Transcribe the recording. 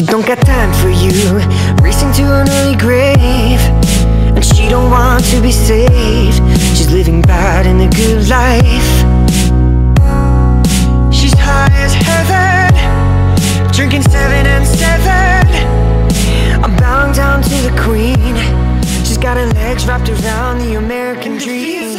She don't got time for you. Racing to an early grave. And she don't want to be saved. She's living bad in the good life. She's high as heaven. Drinking seven and seven. I'm bowing down to the queen. She's got her legs wrapped around the American dream.